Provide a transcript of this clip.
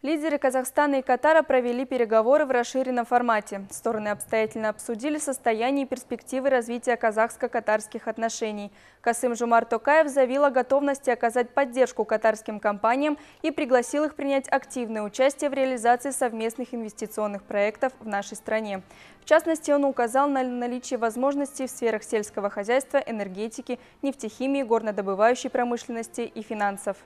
Лидеры Казахстана и Катара провели переговоры в расширенном формате. Стороны обстоятельно обсудили состояние и перспективы развития казахско-катарских отношений. Касым Жумар Токаев заявил о готовности оказать поддержку катарским компаниям и пригласил их принять активное участие в реализации совместных инвестиционных проектов в нашей стране. В частности, он указал на наличие возможностей в сферах сельского хозяйства, энергетики, нефтехимии, горнодобывающей промышленности и финансов.